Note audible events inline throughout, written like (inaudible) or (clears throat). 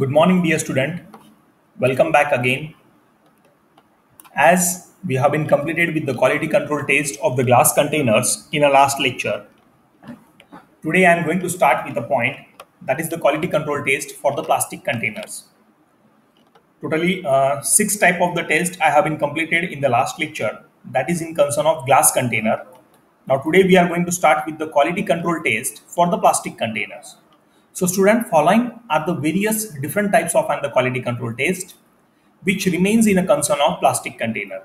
Good morning, dear student. Welcome back again. As we have been completed with the quality control test of the glass containers in a last lecture, today I am going to start with a point that is the quality control test for the plastic containers. Totally uh, six type of the test I have been completed in the last lecture that is in concern of glass container. Now today we are going to start with the quality control test for the plastic containers. So student following are the various different types of and the quality control test which remains in a concern of plastic container.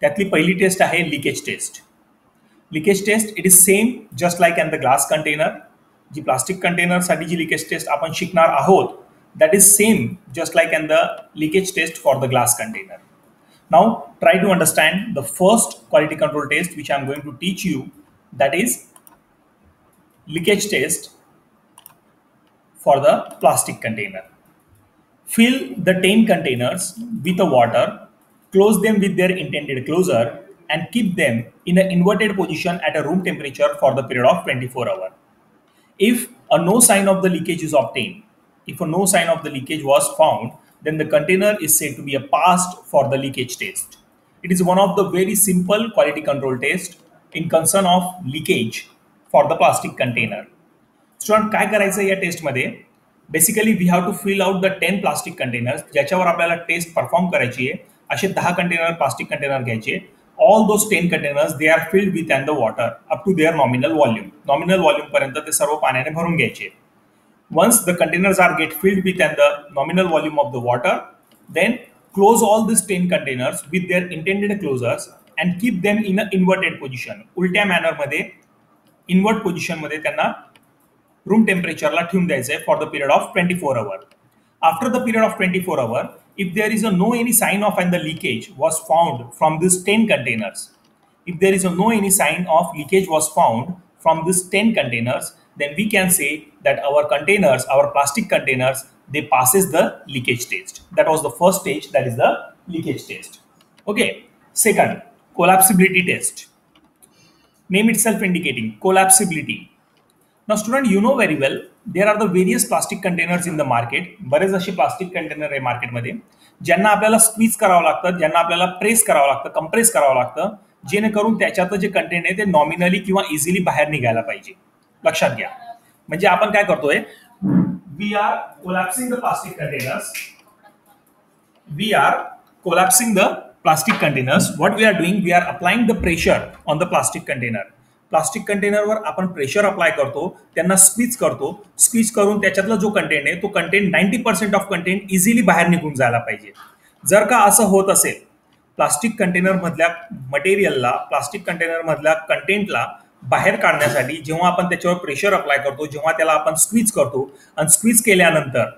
त्यातली पहिली taste आहे leakage test leakage test it is same just like and the glass container G plastic कंटेनरसाठी G leakage taste आपण शिकणार आहोत that is same just like in the leakage test for the glass container. Now try to understand the first quality control test which I am going to teach you that is leakage test for the plastic container. Fill the 10 containers with the water, close them with their intended closure and keep them in an inverted position at a room temperature for the period of 24 hours. If a no sign of the leakage is obtained, if a no sign of the leakage was found, then the container is said to be a passed for the leakage test. It is one of the very simple quality control test in concern of leakage for the plastic container. Student काय करायचं या टेस्टमध्ये basically we have to fill out the ten plastic containers ज्याच्यावर आपल्याला test perform करायची आहे. असे दहा कंटेनर प्लास्टिक कंटेनर घ्यायचे. All those ten containers they are filled with and the water up to their nominal volume nominal volume पर्यंत ते सर्व पाण्याने भरून घ्यायचे. Once the containers are get filled with and the nominal volume of the water then close all this ten containers with their intended closures and keep them in a inverted position उलट्या मॅनरमध्ये invert पोझिशनमध्ये त्यांना room टेम्परेचरला ठेवून द्यायचं आहे for the period of twenty four hour after the period of twenty four hour if there is a no any sign of and the leakage was found from these 10 containers if there is a no any sign of leakage was found from these 10 containers then we can say that our containers, our plastic containers, they passes the leakage test. That was the first stage, that is the leakage test. Okay. Second, collapsibility test. Name itself indicating collapsibility. Now student, you know very well, there are the various plastic containers in the market. बरेच असे plastic container आहे मार्केटमध्ये ज्यांना आपल्याला squeeze करावं लागतं ज्यांना आपल्याला प्रेस करावं लागतं कंप्रेस करावं लागतं जेणेकरून त्याच्यात जे कंटेंट आहे ते नॉमिनली किंवा इझिली बाहेर निघायला पाहिजे. लक्षात घ्या. म्हणजे आपण काय करतोय we are collapsing the plastic containers we are collapsing the plastic containers what we are doing we are applying the pressure on the plastic container plastic कंटेनरवर आपण प्रेशर अप्लाय करतो त्यांना स्क्वीज करतो. स्क्वीज करून त्याच्यातला जो कंटेंट आहे तो content ninety percent of content easily बाहेर निघून जायला पाहिजे. जर का असं होत असेल प्लास्टिक कंटेनरमधल्या मटेरियलला प्लास्टिक कंटेनरमधल्या कंटेंटला बाहेर काढण्यासाठी जेव्हा आपण त्याच्यावर प्रेशर अप्लाय करतो जेव्हा त्याला आपण स्क्वीज करतो आणि स्क्वीज केल्यानंतर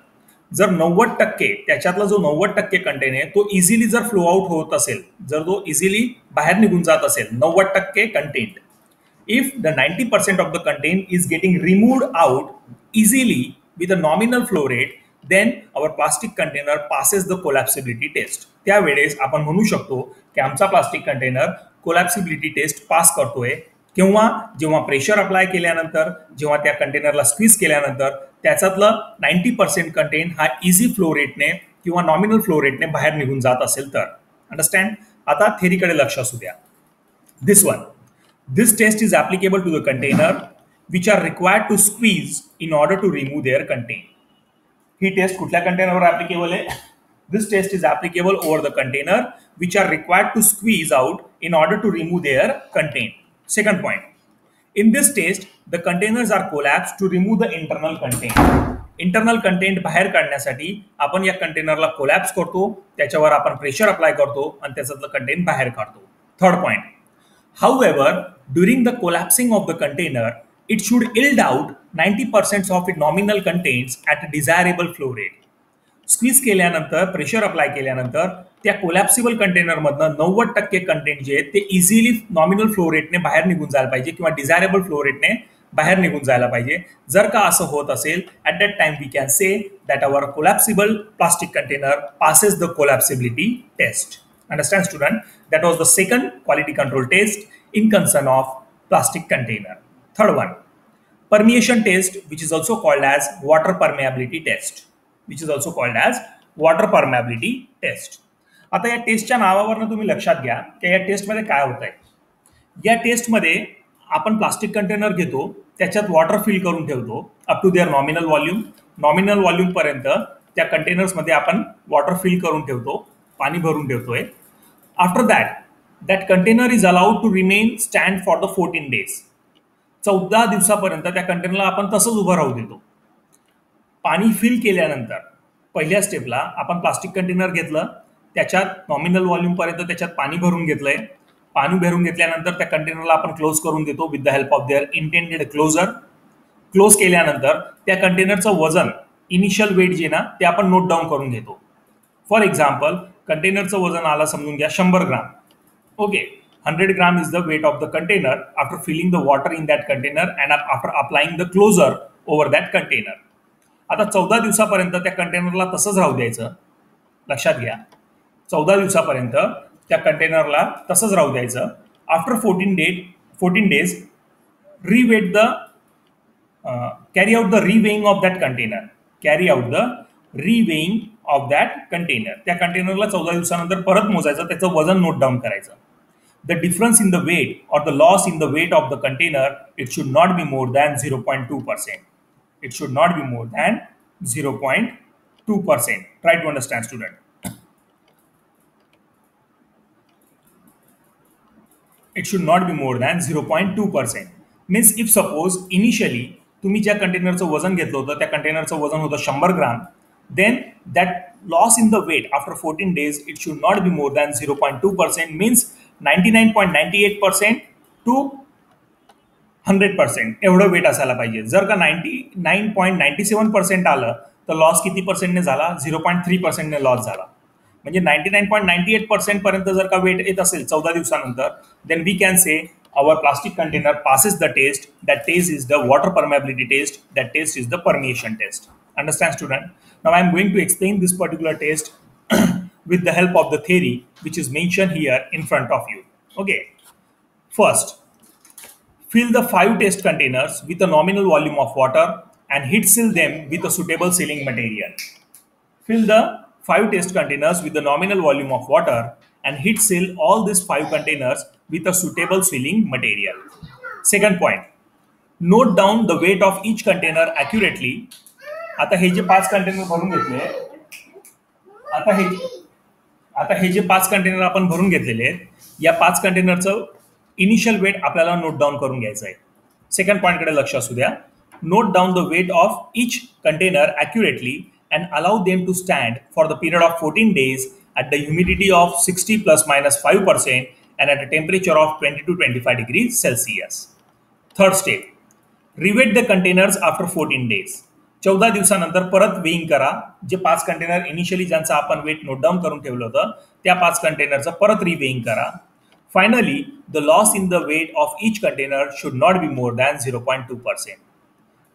जर नव्वद टक्के त्याच्यातला जो नव्वद टक्के कंटेन आहे तो इझिली जर फ्लो आउट होत असेल जर तो इझिली बाहेर निघून जात असेल नव्वद टक्के content if the ninety percent of the content is getting removed out easily with a nominal flow rate then our plastic container passes the collapsibility test त्यावेळेस आपण म्हणू शकतो की आमचा plastic container collapsibility test pass करतोय. किंवा जेव्हा pressure apply केल्यानंतर जेव्हा त्या कंटेनरला स्क्वीज केल्यानंतर त्याच्यातलं नाईन्टी पर्सेंट कंटेंट हा इझी फ्लो रेटने किंवा नॉमिनल फ्लो रेटने बाहेर निघून जात असेल तर. अंडरस्टँड आता थेरीकडे लक्ष असू द्या. This one This test is applicable to the container which are required to squeeze in order to remove their content he taste कुठल्या कंटेनरवर ऍप्लिकेबल आहे this test is applicable over the container which are required to squeeze out in order to remove their content Second point. In this test, the containers are collapsed to remove the internal content. Internal content बाहेर काढण्यासाठी आपण या कंटेनरला collapse करतो त्याच्यावर आपण pressure apply करतो आणि त्याच्यातलं कंटेंट बाहेर काढतो third point However, during the the collapsing of the container it yield yield out ninety percent of it nominal contents at a desirable flow rate squeeze केल्यानंतर प्रेशर अप्लाय केल्यानंतर त्या collapsible कंटेनरमधनं नव्वद टक्के कंटेंट जे आहेत ते इझिली नॉमिनल फ्लो रेटने बाहेर निघून जायला पाहिजे किंवा डिझायरेबल फ्लो रेटने बाहेर निघून जायला पाहिजे. जर का असं होत असेल at that time we can say that our collapsible plastic container passes the collapsibility test understand student that was the second quality control test in concern of plastic container third one permeation test which is also called as water permeability test which is also called as water permeability test आता या टेस्टच्या नावावरनं तुम्ही लक्षात घ्या की या टेस्टमध्ये काय होत आहे या टेस्टमध्ये आपण प्लास्टिक कंटेनर घेतो त्याच्यात वॉटर फिल करून ठेवतो up to their nominal volume nominal व्हॉल्यूमपर्यंत त्या कंटेनर्समध्ये आपण वॉटर फिल करून ठेवतो पाणी भरून ठेवतोय. After that that container is allowed to remain stand for the fourteen days चौदा दिवसापर्यंत त्या कंटेनरला आपण तसंच उभं राहू देतो. पाणी फिल केल्यानंतर पहिल्या स्टेपला आपण प्लास्टिक कंटेनर घेतलं त्याच्यात नॉमिनल व्हॉल्यूमपर्यंत त्याच्यात पाणी भरून घेतलंय. पाणी भरून घेतल्यानंतर त्या कंटेनरला आपण क्लोज करून देतो with the help of their intended closure close केल्यानंतर त्या कंटेनरचं वजन इनिशियल वेट जे ना ते आपण नोट डाऊन करून घेतो. फॉर एक्झाम्पल कंटेनरचं वजन आलं समजून घ्या शंभर gram. Okay hundred gram is the weight of the container after filling the water in that container and after applying the closure over that container आता चौदा दिवसापर्यंत त्या कंटेनरला तसंच राहू द्यायचं. लक्षात घ्या. चौदा दिवसापर्यंत त्या कंटेनरला तसंच राहू द्यायचं. After fourteen date fourteen days reweigh the carry out the reweighing of that container carry out the reweighing of that container त्या कंटेनरला चौदा दिवसानंतर परत मोजायचं त्याचं वजन नोट डाऊन करायचं. The difference in the weight or the loss in the weight of the container it should not be more than zero point two percent it should not be more than zero point two percent try to understand student it should not be more than 0.2%. Means if suppose initially तुम्ही ज्या कंटेनरचं वजन घेतलं होतं त्या कंटेनरचं वजन होतं शंभर gram then that loss in the weight after fourteen days it should not be more than zero point two percent means ninety nine point ninety eight percent to hundred percent एवढं वेट असायला पाहिजे जर का ninety nine point ninety seven percent आलं तर loss किती पर्सेंटने झाला झिरो पॉईंट थ्री पर्सेंटने लॉस झाला म्हणजे ninety nine point ninety eight percent पर्यंत जर का वेट येत असेल चौदा दिवसानंतर then we can say our plastic container passes the test that test is the water permeability test that test is the permeation test understand student now i am going to explain this particular test (clears throat) with the help of the theory which is mentioned here in front of you okay first fill the five test containers with a nominal volume of water and heat seal them with a suitable sealing material fill the five test containers with the nominal volume of water and heat seal all these five containers with a suitable sealing material. Second point, note down the weight of each container accurately. आता हे जे पाच container भरून घेतले आता हे आता हे जे पाच कंटेनर आपण भरून घेतलेले आहेत या पाच कंटेनरचं इनिशियल वेट आपल्याला नोट डाऊन करून घ्यायचं आहे. सेकंड पॉईंटकडे लक्ष असू द्या. Note down the weight of each container accurately and allow them to stand for the period of fourteen days at the humidity of sixty plus minus five percent and at a temperature of twenty to twenty five degree Celsius third step reweigh the containers after fourteen days चौदा दिवसानंतर परत weighing करा जे पाच container initially ज्यांचं आपण weight note down करून ठेवलं होतं त्या पाच कंटेनरचं परत रिवेईंग करा finally the loss in the weight of each container should not be more than zero point two percent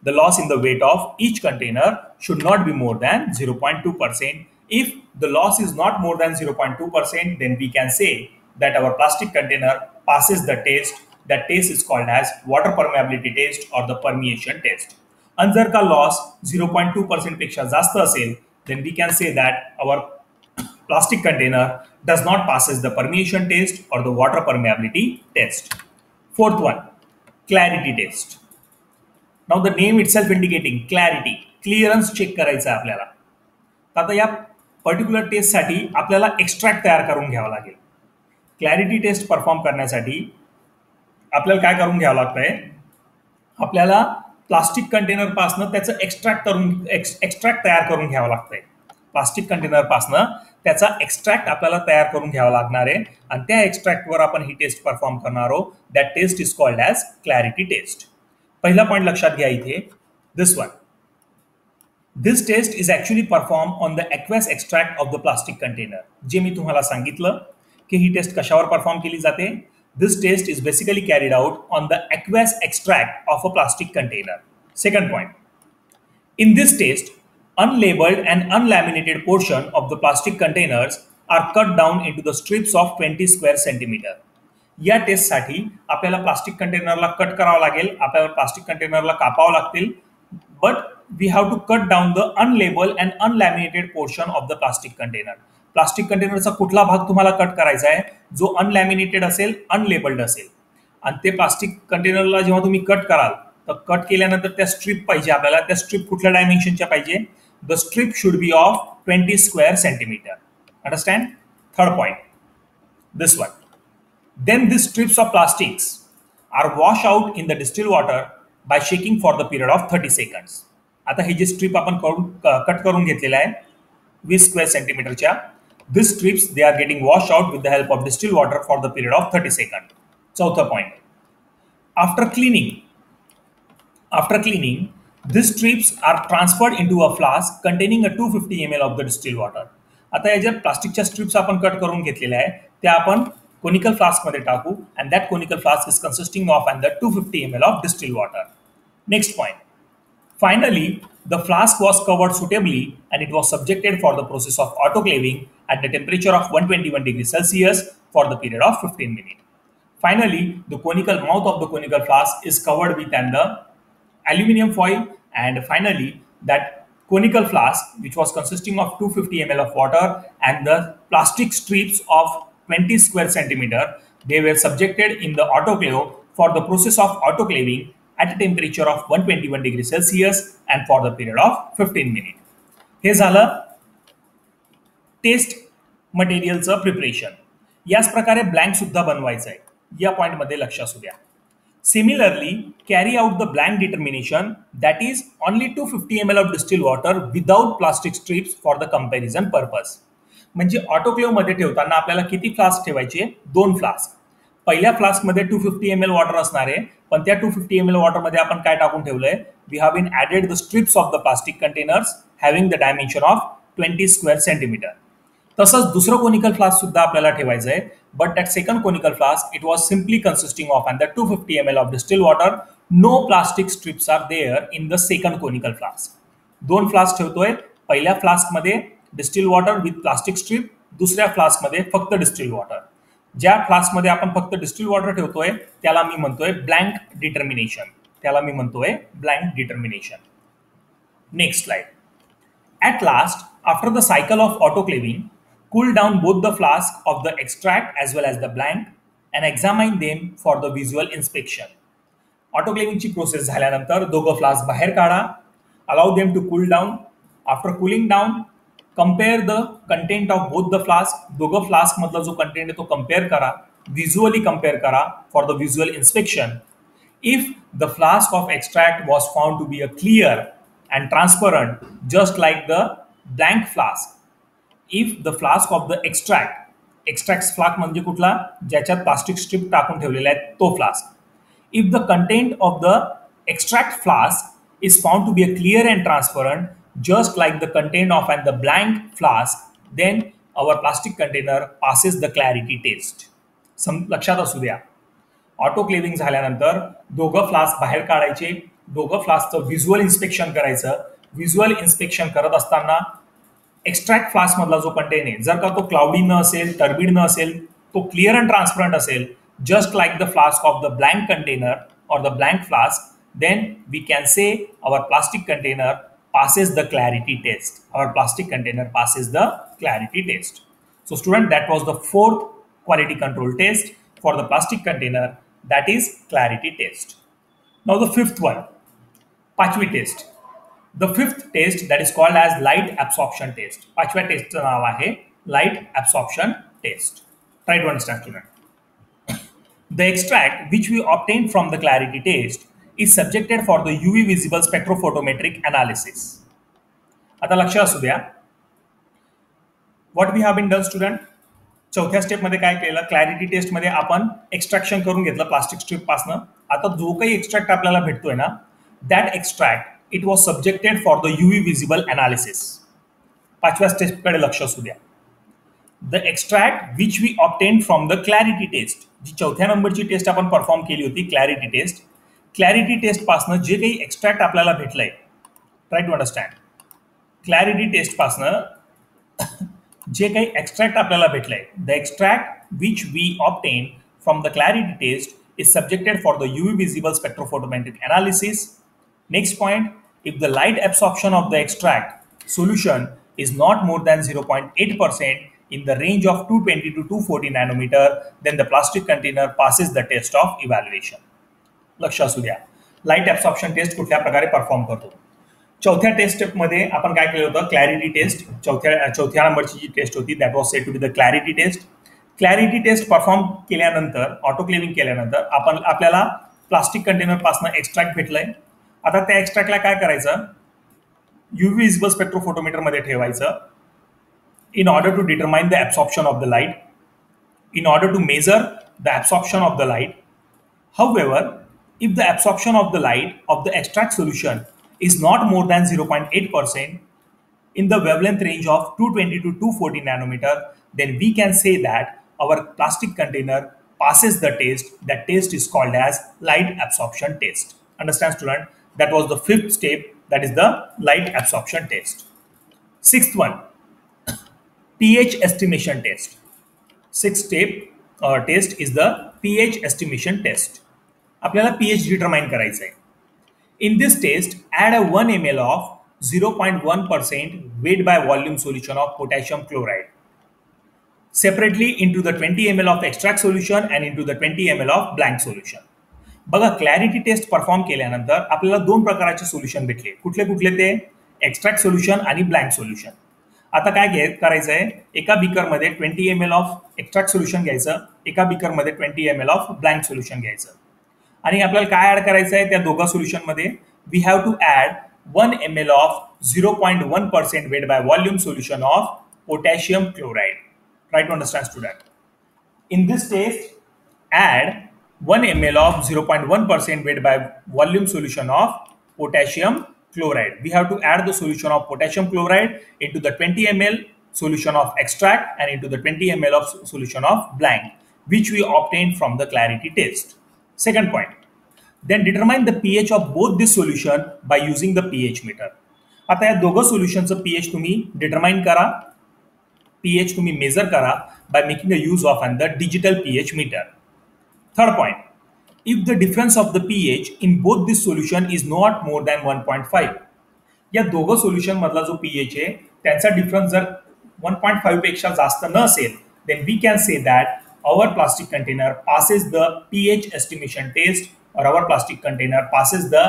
the loss in the weight of each container should not be more than 0.2%. If the loss is not more than 0.2%, then we can say that our plastic container passes the test. That test is called as water permeability test or the permeation test. अंजर का loss zero point two पर्सेंटपेक्षा जास्त असेल then we can say that our plastic container does not passes the permeation test or the water permeability test fourth one clarity test now the name itself indicating clarity clearance check करायचं आहे आपल्याला. आता या particular टेस्टसाठी आपल्याला extract तयार करून घ्यावा लागेल. क्लॅरिटी टेस्ट परफॉर्म करण्यासाठी आपल्याला काय करून घ्यावं लागतंय? आपल्याला प्लास्टिक कंटेनरपासनं त्याचं एक्स्ट्रॅक्ट करून एक्स एक्स्ट्रॅक्ट तयार करून घ्यावं लागतंय. प्लास्टिक कंटेनरपासनं त्याचा एक्स्ट्रॅक्ट आपल्याला तयार करून घ्यावा लागणार आहे. आणि त्या एक्स्ट्रॅक्टवर आपण ही टेस्ट परफॉर्म करणार आहोत. That test is called as clarity test पहिला पॉईंट लक्षात घ्या इथे. This one this test is actually perform on the aqueous extract of the plastic container जे मी तुम्हाला सांगितलं की ही टेस्ट कशावर परफॉर्म केली जाते? This test is basically carried out on the aqueous extract of a plastic container second point in this test unlabeled and unlaminated portion of the plastic containers are cut down into the strips of 20 square centimeter. या टेस्टसाठी आपल्याला plastic कंटेनरला cut करावं लागेल आपल्याला plastic कंटेनरला कापावं लागतील but we have to cut down the unlabeled and unlaminated portion of the plastic container. plastic कंटेनरचा कुठला भाग तुम्हाला कट करायचा आहे जो अनलॅमिनेटेड असेल अनलेबल्ड असेल. आणि ते प्लास्टिक कंटेनरला जेव्हा तुम्ही कट कराल तर कट केल्यानंतर त्या स्ट्रीप पाहिजे आपल्याला त्या स्ट्रीप कुठल्या डायमेन्शनच्या पाहिजे? The strip should be of twenty square centimetre understand third point this one then this strips of plastics are wash out in the distil water by shaking for the period of thirty seconds आता हे जे strip आपण करून cut करून घेतलेलं आहे वीस square सेंटीमीटरच्या this strips they are getting wash out with the help of distil water for the period of thirty second चौथा point after cleaning after cleaning this strips are transferred in to a flask containing a two fifty M L of the distil water आता या ज्या प्लास्टिकच्या strips आपण cut करून घेतलेल्या आहे त्या आपण कोनिकल फ्लास्कमध्ये टाकू and that conical flask is consisting of and the two fifty M L of distil water next point Finally, the flask was covered suitably and it was subjected for the process of autoclaving at the temperature of 121 degrees Celsius for the period of 15 minutes. Finally, the conical mouth of the conical flask is covered with and the uh, aluminum foil and finally that conical flask which was consisting of 250 ml of water and the plastic strips of 20 square centimeter they were subjected in the autoclave for the process of autoclaving at a temperature of 121 degree Celsius and for the period of 15 minutes. हे झालं taste मटेरियलचं preparation याच प्रकारे blank सुद्धा बनवायचं आहे. या पॉईंटमध्ये लक्ष असू द्या. Similarly carry out the blank determination that is only two fifty M L of distil water without plastic strips for the comparison purpose म्हणजे ऑटोक्लेवमध्ये ठेवताना आपल्याला किती फ्लास्क ठेवायचे? दोन फ्लास्क पहिल्या फ्लास्कमध्ये two fifty M L water असणार आहे. पण त्या टू फिफ्टी एम एल वॉटरमध्ये आपण काय टाकून ठेवलंय? We have been added the strips of the plastic containers having the dimension of twenty square centimetre तसंच दुसरं कोनिकल फ्लास्क सुद्धा आपल्याला ठेवायचं आहे. But that second conical flask it was simply consisting of and the two fifty M L of distil water no plastic strips are there in the second conical flask दोन flask ठेवतोय. पहिल्या फ्लास्कमध्ये distil water with plastic strip दुसऱ्या फ्लास्कमध्ये फक्त distil water ज्या फ्लास्कमध्ये आपण फक्त distil water ठेवतोय त्याला मी म्हणतोय ब्लँक डिटर्मिनेशन त्याला मी म्हणतोय blank determination next slide at last after the cycle of autoclaving cool down both the flask of the extract as well as the blank and examine them for the visual inspection. ऑटोक्लेविंगची process झाल्यानंतर दोघं flask बाहेर काढा. Allow them to cool down after cooling down compare the content of both the flask दोघं flask मधला जो content आहे तो कंपेयर करा व्हिज्युअली कंपेयर करा for the visual inspection if the flask of extract was found to be a clear and transparent just like the blank flask if the flask of the extract extract flask म्हणजे कुठला? ज्याच्यात plastic strip टाकून ठेवलेला आहे तो flask if the content of the extract flask is found to be a clear and transparent just like the content of and the blank flask, then our plastic container passes the clarity test. सम लक्षात असू द्या autoclaving झाल्यानंतर दोघं flask बाहेर काढायचे दोघं फ्लास्कचं visual inspection करायचं visual inspection करत असताना एक्स्ट्रॅक्ट फ्लास्क मधला जो कंटेन आहे जर का तो क्लाउडी न असेल टर्बिड न असेल तो क्लिअर अँड ट्रान्सपरंट असेल just like the flask of the blank container or the blank flask then we can say our plastic container passes the clarity test. Our plastic container passes the clarity test. So student, that was the fourth quality control test for the plastic container that is clarity test. Now the fifth one, Pachvi test. The fifth test that is called as light absorption test. Pachwa test नाव आहे light absorption test. Try to understand student. The extract which we obtained from the clarity test is subjected for the UV visible spectrophotometric analysis. आता लक्ष असू द्या. What we have been done student चौथ्या स्टेपमध्ये काय केलं? Clarity टेस्टमध्ये आपण एक्स्ट्रॅक्शन करून घेतलं प्लास्टिक स्ट्रीपपासनं आता जो काही एक्स्ट्रॅक्ट आपल्याला भेटतोय ना that extract it was subjected for the UV visible analysis पाचव्या स्टेपकडे लक्ष असू द्या. The extract which we obtain from the clarity test जी चौथ्या नंबरची टेस्ट आपण परफॉर्म केली होती क्लॅरिटी टेस्ट क्लॅरिटी टेस्टपासनं जे काही एक्स्ट्रॅक्ट आपल्याला भेटलंय ट्राय टू अंडरस्टँड क्लॅरिटी टेस्टपासनं जे काही एक्स्ट्रॅक्ट आपल्याला भेटलंय the extract which we obtain from the clarity test is subjected for the UV visible spectrophotometric analysis. Next point, if the light absorption of the extract solution is not more than 0.8% in the range of 220 to 240 nanometer, then the plastic container passes the test of evaluation. लक्ष असू द्या. Light absorption taste कुठल्या प्रकारे perform करतो? चौथ्या टेस्टमध्ये आपण काय केलं होतं? क्लॅरिटी टेस्ट चौथ्या चौथ्या नंबरची जी टेस्ट होती that was set to be the clarity test clarity test perform केल्यानंतर ऑटोक्लेविंग केल्यानंतर आपण आपल्याला प्लास्टिक कंटेनरपासून एक्स्ट्रॅक्ट भेटलंय. आता त्या एक्स्ट्रॅक्टला काय करायचं? युव्ही विजिबल स्पेक्ट्रोफोटोमीटरमध्ये ठेवायचं. In order to determine the absorption of the light in order to measure the absorption of the light However, if the absorption of the light of the extract solution is not more than 0.8% in the wavelength range of 220 to 240 nanometer, then we can say that our plastic container passes the test. That test is called as light absorption test. Understand student? That was the fifth step. That is the light absorption test. Sixth one, (coughs) pH estimation test. Sixth step uh, test is the pH estimation test. आपल्याला pH determine करायचं आहे in this test add a one M L of zero point one percent weight by volume solution of potassium chloride separately into the twenty M L of extract solution and into the twenty M L of blank solution बघा clarity test perform केल्यानंतर आपल्याला दोन प्रकारचे solution भेटले. कुठले कुठले ते? Extract solution आणि ब्लँक सोल्युशन आता काय घे करायचं आहे एका बिकरमध्ये twenty M L of extract solution घ्यायचं. एका बिकरमध्ये twenty M L of blank solution घ्यायचं. आणि आपल्याला काय ऍड करायचं आहे त्या दोघा सोल्युशनमध्ये we have to add one M L of zero point one percent weight by volume solution of potassium chloride right to understand student in this test add one M L of zero point one percent weight by volume solution of potassium chloride. We have to add the solution of potassium chloride into the 20 ml solution of extract and into the 20 ml of solution of blank, which we obtained from the clarity test. Second point, then determine the P H of both this solution by using the P H meter आता या दोघं सोल्युशनचं P H तुम्ही determine करा. P H तुम्ही measure करा by making a use of and the digital P H meter third point if the difference of the P H in both this solution is not more than one point five या दोघं solution मधला जो P H आहे त्यांचा difference जर one point फाईव्हपेक्षा जास्त न असेल then we can say that our plastic container passes the P H estimation test or our plastic container passes the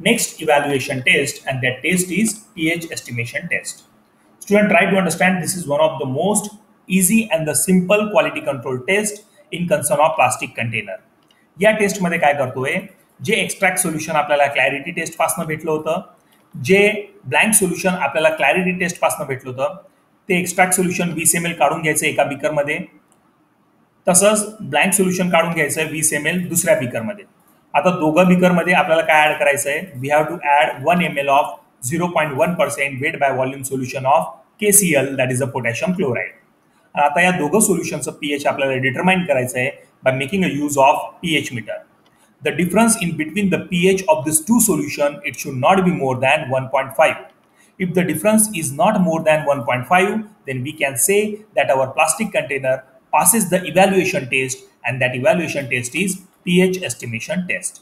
next evaluation test and that test is pH estimation test. Student try to understand this is one of the most easy and the simple quality control test in concern of plastic container. या टेस्टमध्ये काय करतोय जे extract solution आपल्याला clarity test पासनं भेटलं होतं जे ब्लँक सोल्युशन आपल्याला क्लॅरिटी टेस्ट पासनं भेटलं होतं ते एक्स्ट्रॅक्ट सोल्युशन वीस एम एल काढून घ्यायचं एका बिकरमध्ये तसंच ब्लँक सोल्युशन काढून घ्यायचं वीस एम एल दुसऱ्या बिकरमध्ये आता दोघं बिकरमध्ये आपल्याला काय ऍड करायचं आहे we have to add one M L of zero point one percent weight by volume solution of K C L that is a potassium chloride आता या दोघं सोल्युशनचं पीएच आपल्याला डिटरमाइन करायचं आहे by making a use of pH meter. The difference in between the pH of these two solution, it should not be more than 1.5. If the difference is not more than 1.5, then we can say that our plastic container passes the evaluation test and that evaluation test is pH estimation test.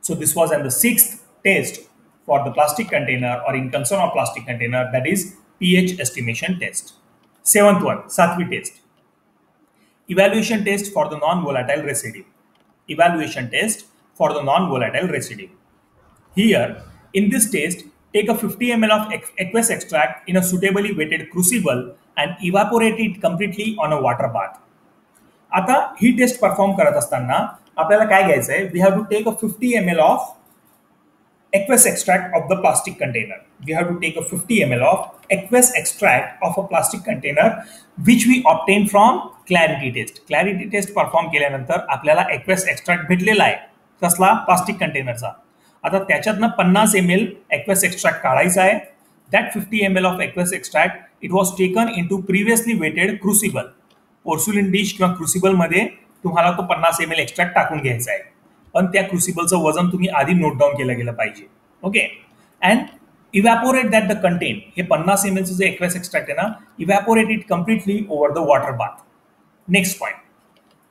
So this was and the sixth test for the plastic container or in concern of plastic container that is pH estimation test. Seventh one, Satvi test. Evaluation test for the non-volatile residue. Evaluation test for the non-volatile residue. Here, in this test, take a 50 ml of aqueous extract in a suitably weighted crucible and evaporate it completely on a water bath. आता ही taste perform करत असताना आपल्याला काय घ्यायचं आहे? We have to take a fifty M L of aqueous extract of the plastic container we have to take a fifty M L of aqueous extract of a plastic container which we obtain from clarity test clarity test perform केल्यानंतर आपल्याला aqueous extract भेटलेला आहे. कसला? Plastic कंटेनरचा आता त्याच्यातनं पन्नास M L aqueous extract काढायचा आहे. That fifty M L of aqueous extract it was taken into previously weighed crucible porcelain dish किंवा क्रुसिबलमध्ये तुम्हाला तो पन्नास एम एल एक्स्ट्रॅक्ट टाकून घ्यायचा आहे. पण त्या क्रुसिबलचं वजन तुम्ही आधी नोट डाऊन केलं गेलं पाहिजे. Okay and evaporate that the content हे पन्नास एम एलचं जे एक्वेस एक्स्ट्रॅक्ट आहे ना evaporate it completely over the water bath next point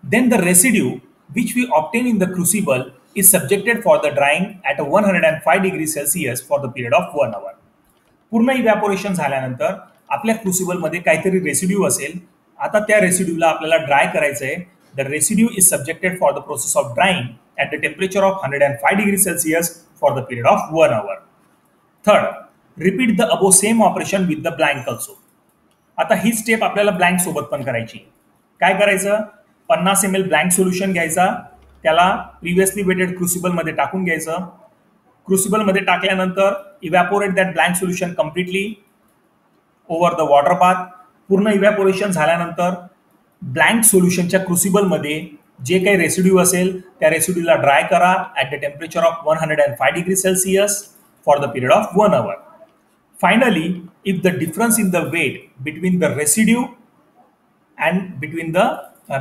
then the residue which we obtain in the crucible is subjected for the drying at a 105 degree Celsius for the period of one hour. पूर्ण evaporation झाल्यानंतर आपल्या क्रुसिबलमध्ये काहीतरी residue असेल. आता त्या रेसिड्यूला आपल्याला dry करायचं आहे the residue is subjected for the process of drying at the temperature of hundred and five degree the for the period of one hour third repeat the above same operation with the blank also आता ही step आपल्याला blank सोबत पण करायची. काय करायचं? पन्नास M L blank solution घ्यायचा. त्याला प्रिव्हियसली वेटेड क्रुसिबलमध्ये टाकून घ्यायचं. क्रुसिबलमध्ये टाकल्यानंतर evaporate that blank solution completely over the water bath पूर्ण इव्हॅपोरेशन झाल्यानंतर ब्लँक सोल्युशनच्या क्रुसिबलमध्ये जे काही रेसिड्यू असेल त्या रेसिड्यूला ड्राय करा at the temperature of one hundred and five degree Celsius for the period of one hour finally if the difference in the weight between the residue and between the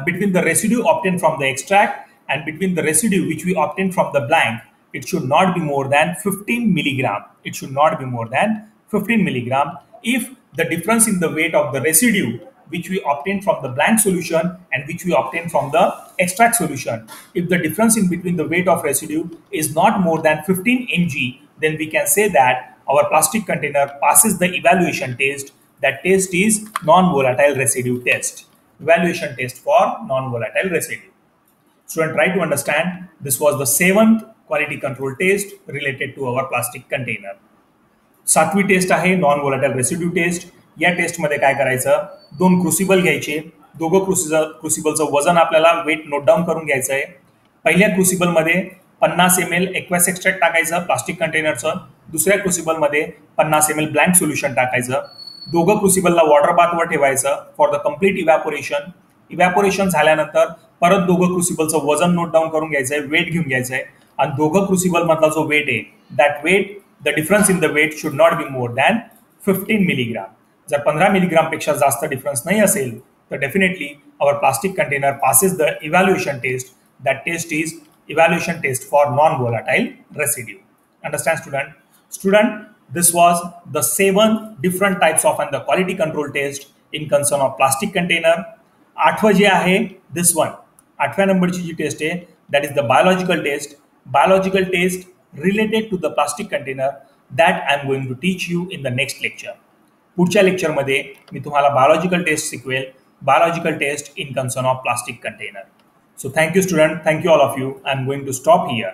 between the residue obtain from the extract and between the residue which we obtain from the blank it should not be more than 15 milligram. It should not be more than 15 milligram if the difference in the weight of the residue which we obtain from the blank solution and which we obtain from the extract solution. If the difference in between the weight of residue is not more than 15 mg, then we can say that our plastic container passes the evaluation test. That test is non-volatile residue test. Evaluation test for non-volatile residue. Student, try to understand this was the seventh quality control test related to our plastic container सातवी taste आहे non volatile residue taste या टेस्टमध्ये काय करायचं? दोन crucible घ्यायचे. दोघं crucible क्रुसिबलचं वजन आपल्याला वेट नोट डाऊन करून घ्यायचं आहे पहिल्या क्रुसिबलमध्ये पन्नास एम एल एक्वॅस एक्स्ट्रॅक्ट टाकायचं प्लास्टिक कंटेनरचं दुसऱ्या क्रुसिबलमध्ये पन्नास एम एल ब्लँक सोल्युशन टाकायचं. दोघं क्रुसिबलला वॉटर बाथवर ठेवायचं for the complete evaporation evaporation झाल्यानंतर परत दोघं क्रुसिबलचं वजन नोट डाऊन करून घ्यायचं आहे वेट घेऊन घ्यायचं आहे आणि दोघं क्रुसिबलमधला जो वेट आहे that weight the difference in the weight should not be more than fifteen milligram जर पंधरा मिलीग्राम पेक्षा जास्त डिफरन्स नाही असेल तर definitely our plastic container passes the evaluation test that test is evaluation test for non volatile residue understand student student this was the seven different types of and the quality control test in concern of plastic container आठवं जे आहे this one आठव्या नंबरची जी test आहे that is the biological test biological test related to the plastic container that I am going to teach you in the next lecture. पुढच्या लेक्चरमध्ये मी तुम्हाला बायोलॉजिकल टेस्ट शिकवेल. Biological test in concern of plastic container so thank you student thank you all of you I am going to stop here